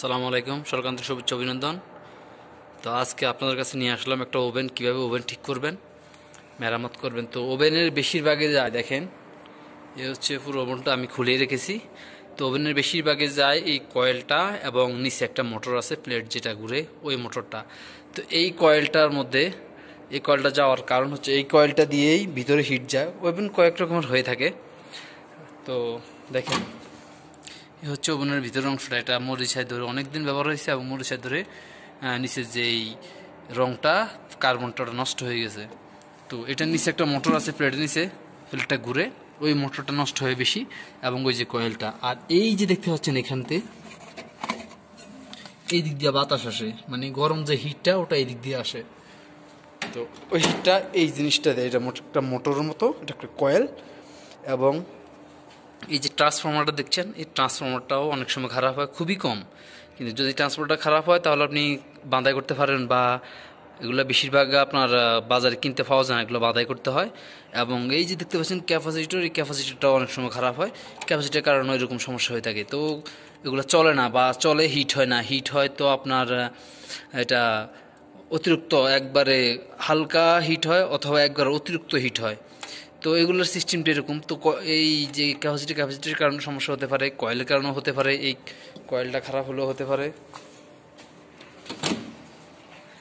সালামু আলাইকুম সরকান্ত শুভেচ্ছা, অভিনন্দন। তো আজকে আপনাদের কাছে নিয়ে আসলাম একটা ওভেন, কীভাবে ওভেন ঠিক করবেন, মেরামত করবেন। তো ওভেনের বেশিরভাগে যায়, দেখেন, এ হচ্ছে পুরো ওভেনটা আমি খুলে রেখেছি। তো ওভেনের বেশিরভাগে যায় এই কয়েলটা এবং নিচে একটা মোটর আছে, প্লেট যেটা ঘুরে ওই মোটরটা। তো এই কয়েলটার মধ্যে, এই কয়েলটা যাওয়ার কারণ হচ্ছে, এই কয়েলটা দিয়েই ভিতরে হিট যায়। ওভেন কয়েক রকমের হয়ে থাকে। তো দেখেন হচ্ছে ওভেনের ভিতরের অংশটা। এটা মরিচায় ধরে অনেক দিন ব্যবহার হয়েছে এবং মরিচায় ধরে নিচের যে এই রংটা কার্বনটা নষ্ট হয়ে গেছে। তো এটার নিচে একটা মোটর আছে প্লেটের নিচে, প্লেটটা ঘুরে ওই মোটরটা নষ্ট হয়ে বেশি এবং ওই যে কয়েলটা। আর এই যে দেখতে পাচ্ছেন এখানতে, এই দিক দিয়ে বাতাস আসে। মানে গরম যে হিটটা ওটা এই দিক দিয়ে আসে। তো ওই হিটটা এই জিনিসটা দেয়, এটা একটা মোটরের মতো, এটা একটা কয়েল এবং এই যে ট্রান্সফর্মারটা দেখছেন, এই ট্রান্সফর্মারটাও অনেক সময় খারাপ হয়, খুবই কম। কিন্তু যদি ট্রান্সফর্মারটা খারাপ হয়, তাহলে আপনি বাঁধাই করতে পারেন বা এগুলো বেশিরভাগ আপনার বাজারে কিনতে পাওয়া যায় না, এগুলো বাঁধাই করতে হয়। এবং এই যে দেখতে পাচ্ছেন ক্যাপাসিটর এই ক্যাপাসিটরটাও অনেক সময় খারাপ হয়। ক্যাপাসিটির কারণে এরকম সমস্যা হয়ে থাকে। তো এগুলো চলে না বা চলে হিট হয় না। হিট হয় তো আপনার এটা অতিরিক্ত একবারে হালকা হিট হয় অথবা একবার অতিরিক্ত হিট হয়। তো এগুলোর সিস্টেমটা এরকম। তো এই যে ক্যাপাসিটি ক্যাপাসিটির কারণে সমস্যা হতে পারে কয়েলের কারণেও হতে পারে, এই কয়েলটা খারাপ হলেও হতে পারে।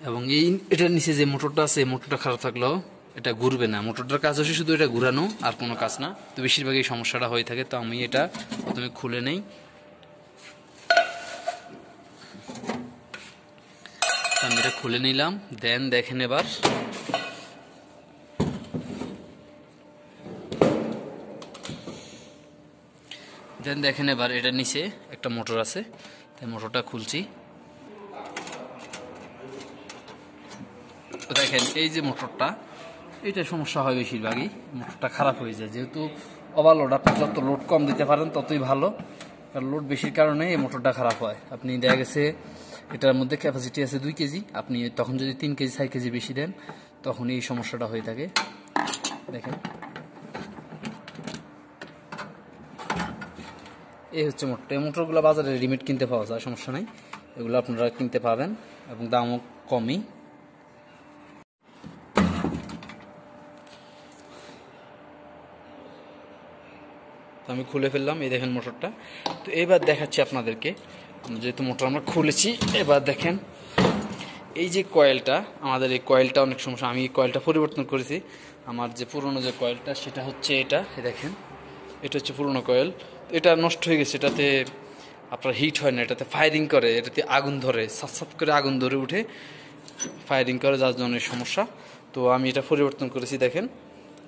এবং এই এটার নিচে যে মোটরটা আছে মোটরটা খারাপ থাকলেও এটা ঘুরবে না। মোটরটার কাজ হচ্ছে শুধু এটা ঘুরানো, আর কোনো কাজ না। তো বেশিরভাগ এই সমস্যাটা হয়ে থাকে, তো আমি এটা প্রথমে খুলে নেই। আমি এটা খুলে নিলাম দেন দেখেন এবার। দেন দেখেন এবার এটা নিচে একটা মোটর আছে। তাই মোটরটা খুলছি। দেখেন এই যে মোটরটা, এটা সমস্যা হয় বেশিরভাগই। মোটরটা খারাপ হয়ে যায়। যেহেতু ওভারলোড আপনি যত লোড কম দিতে পারেন, ততই ভালো। কারণ লোড বেশির কারণে এই মোটরটা খারাপ হয়। আপনি দেখা গেছে, এটার মধ্যে ক্যাপাসিটি আছে দুই কেজি। আপনি তখন যদি তিন কেজি, চার কেজি বেশি দেন, তখন এই সমস্যাটা হয়ে থাকে। দেখেন। এই হচ্ছে মোটর এই মোটরগুলো বাজারে রেডিমেড কিনতে পাওয়া যায়, সমস্যা নেই। এগুলো আপনারা কিনতে পাবেন এবং দামও কমই। তো আমি খুলে ফেললাম, এই দেখেন মোটরটা। তো এবার দেখাচ্ছি আপনাদেরকে, যেহেতু মোটর আমরা খুলেছি, এবার দেখেন এই যে কয়েলটা, আমাদের এই কয়েলটা অনেক সমস্যা। আমি এই কয়েলটা পরিবর্তন করেছি। আমার যে পুরনো যে কয়েলটা, সেটা হচ্ছে এটা দেখেন। এটা হচ্ছে পুরনো কয়েল। এটা নষ্ট হয়ে গেছে, এটাতে আপনার হিট হয় না, এটাতে ফায়ারিং করে, এটাতে আগুন ধরে সাত করে আগুন ধরে উঠে ফায়ারিং করে, যার জন্য সমস্যা। তো আমি এটা পরিবর্তন করেছি, দেখেন,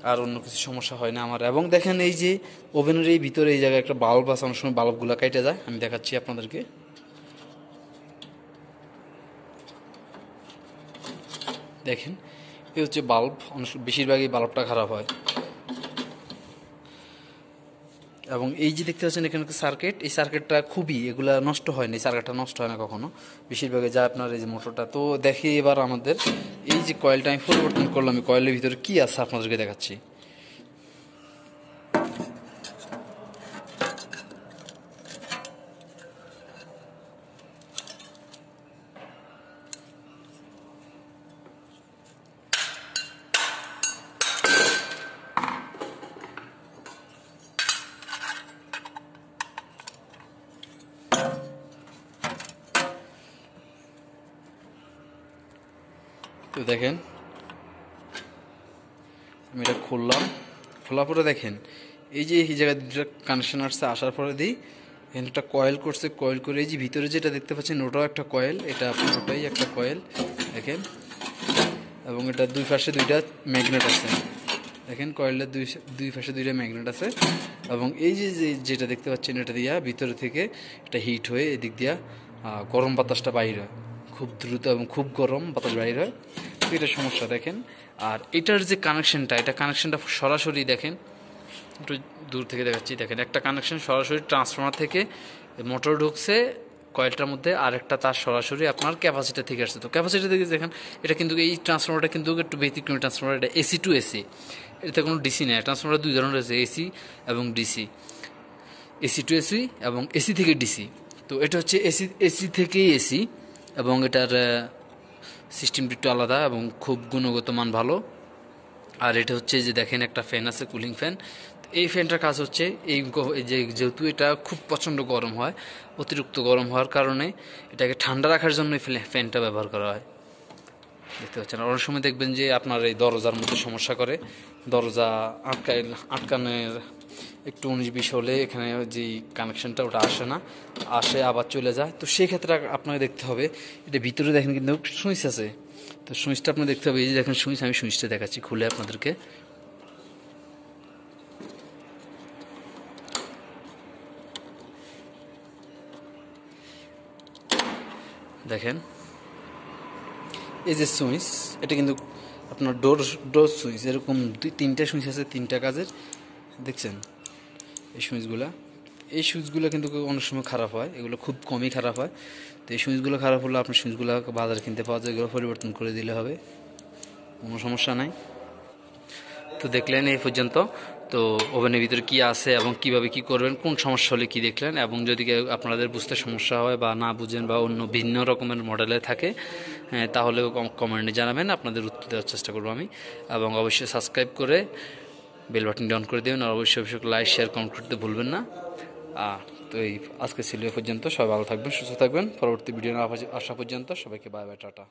আর অন্য কিছু সমস্যা হয় না আমার। এবং দেখেন এই যে ওভেনের এই ভিতরে এই জায়গায় একটা বাল্ব আছে, অনেক সময় বাল্বগুলো কেটে যায়। আমি দেখাচ্ছি আপনাদেরকে। দেখেন, এই হচ্ছে বাল্ব অনেক বেশিরভাগই বাল্বটা খারাপ হয়। এবং এই যে দেখতে পাচ্ছেন এখানে সার্কিট এই সার্কিটটা খুবই এগুলা নষ্ট হয় না সার্কিটটা নষ্ট হয় না কখনো। বেশিরভাগে যা আপনার এই যে মোটরটা, তো দেখি এবার আমাদের এই যে কয়েলটা আমি পরিবর্তন করলাম, এই কয়েলের ভিতরে কি আছে আপনাদেরকে দেখাচ্ছি। তো দেখেন, আমি এটা খুললাম, খোলার পরে দেখেন, এই যে এই জায়গায় দুটো কানেকশন আসছে, আসার পরে দিই এখানে একটা কয়েল করছে কয়েল করে এই যে ভিতরে যেটা দেখতে পাচ্ছেন, ওটাও একটা কয়েল এটা আপনার ওটাই একটা কয়েল দেখেন, এবং এটা দুই পাশে দুইটা ম্যাগনেট আছে, দেখেন কয়েলের দুই দুই পাশে দুইটা ম্যাগনেট আছে, এবং এই যে- যেটা দেখতে পাচ্ছেন, এটা দিয়া ভিতরে থেকে এটা হিট হয়ে এদিক দিয়া গরম বাতাসটা বাইরে হয়। খুব দ্রুত এবং খুব গরম বাতাস বাইর হয়। তো এটা সমস্যা, দেখেন। আর এটার যে কানেকশনটা এটা কানেকশনটা সরাসরি দেখেন, একটু দূর থেকে দেখাচ্ছি। দেখেন, একটা কানেকশন সরাসরি ট্রান্সফর্মার থেকে মোটর ঢুকছে কয়েলটার মধ্যে, আর একটা তার সরাসরি আপনার ক্যাপাসিটি থেকে আসছে। তো ক্যাপাসিটি থেকে দেখেন, এটা কিন্তু এই ট্রান্সফর্মারটা কিন্তু একটু ব্যতিক্রমী ট্রান্সফর্মার এটা এসি টু এসি এতে কোনো ডিসি নেই। ট্রান্সফর্মার দুই ধরনের আছে এসি এবং ডিসি এসি টু এসি এবং এসি থেকে ডিসি তো এটা হচ্ছে এসি এসি থেকেই এসি এবং এটার সিস্টেমটি একটু আলাদা এবং খুব গুণগত মান ভালো। আর এটা হচ্ছে যে দেখেন একটা ফ্যান আছে কুলিং ফ্যান এই ফ্যানটার কাজ হচ্ছে, এই যে যেহেতু এটা খুব প্রচণ্ড গরম হয়, অতিরিক্ত গরম হওয়ার কারণে এটাকে ঠান্ডা রাখার জন্য ফ্যানটা ব্যবহার করা হয়। দেখতে পাচ্ছেন? অনেক সময় দেখবেন যে আপনার এই দরজার মধ্যে সমস্যা করে। দরজা আটকায়, আটকানের একটু উনিশ বিশ হলে এখানে যে কানেকশনটা ওটা আসে না, আসে আবার চলে যায়। তো সেক্ষেত্রে আপনাকে দেখতে হবে, এটা ভিতরে দেখেন কিন্তু সুইচ আছে। তো সুইচটা আপনার দেখতে হবে, এই যে দেখেন সুইচ, আমি সুইচটা দেখাচ্ছি খুলে আপনাদেরকে। দেখেন, এই যে সুইচ, এটা কিন্তু আপনার ডোর ডোর সুইচ, এরকম দুই, তিনটা সুইচ আছে, তিনটা কাজের। দেখছেন? এই সুইচগুলা। এই সুইচগুলো কিন্তু অনেক সময় খারাপ হয়। এগুলো খুব কমই খারাপ হয়। তো এই সুইচগুলো খারাপ হলে আপনার সুইচগুলো বাজারে কিনতে পাওয়া যায় এগুলো পরিবর্তন করে দিলে হবে। কোনো সমস্যা নাই। তো দেখলেন এই পর্যন্ত। তো ওভেনের ভিতরে কি আছে এবং কীভাবে কি করবেন কোন সমস্যা হলে কি দেখলেন এবং যদি আপনাদের বুঝতে সমস্যা হয় বা না বুঝেন বা অন্য ভিন্ন রকমের মডেলে থাকে হ্যাঁ, তাহলেও কমেন্টে জানাবেন। আপনাদের উত্তর দেওয়ার চেষ্টা করব আমি। এবং অবশ্যই সাবস্ক্রাইব করে বেল বাটনটি অন করে দেবেন আর অবশ্যই অবশ্যই লাইক শেয়ার কমেন্ট করতে ভুলবেন না। তো এই আজকে ছিল পর্যন্ত। সবাই ভালো থাকবেন, সুস্থ থাকবেন। পরবর্তী ভিডিও আসা পর্যন্ত। সবাইকে বাই বাই টাটা।